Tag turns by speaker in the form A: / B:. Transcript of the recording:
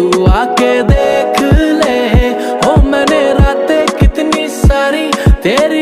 A: तू आके देख ले। हो मैंने रातें कितनी सारी तेरी